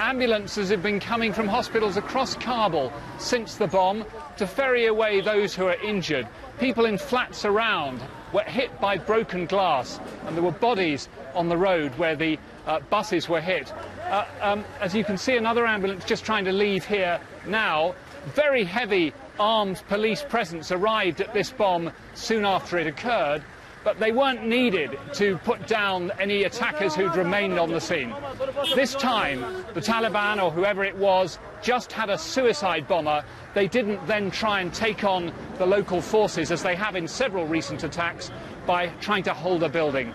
ambulances have been coming from hospitals across Kabul since the bomb to ferry away those who are injured. People in flats around were hit by broken glass, and there were bodies on the road where the uh, buses were hit. Uh, um, as you can see, another ambulance just trying to leave here now. Very heavy armed police presence arrived at this bomb soon after it occurred but they weren't needed to put down any attackers who'd remained on the scene. This time, the Taliban or whoever it was just had a suicide bomber. They didn't then try and take on the local forces, as they have in several recent attacks, by trying to hold a building.